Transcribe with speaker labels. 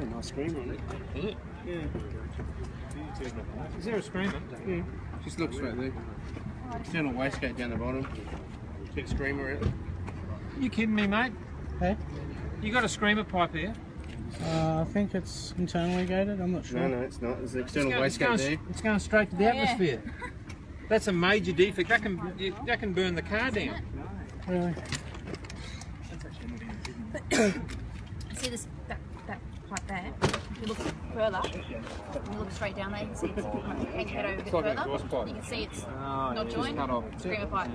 Speaker 1: Got a nice screamer on it.
Speaker 2: Is it?
Speaker 1: Yeah.
Speaker 2: Is there a screamer?
Speaker 1: Yeah. Just looks right there. External wastegate down the bottom. Big screamer out.
Speaker 2: You kidding me, mate?
Speaker 3: Hey?
Speaker 2: You got a screamer pipe here?
Speaker 3: Uh, I think it's internally gated. I'm not sure.
Speaker 1: No, no, it's not. There's the external
Speaker 2: It's
Speaker 1: wastegate
Speaker 2: going,
Speaker 1: there.
Speaker 2: it's going straight to the
Speaker 4: Oh, yeah.
Speaker 2: atmosphere. That's a major defect. That can that can burn the car down.
Speaker 3: Really?
Speaker 4: See this that, that pipe there? If you look further, you look straight down there, you can see it's head over a bit further. You can see it's
Speaker 2: Oh,
Speaker 4: not joined. Screamer pipe.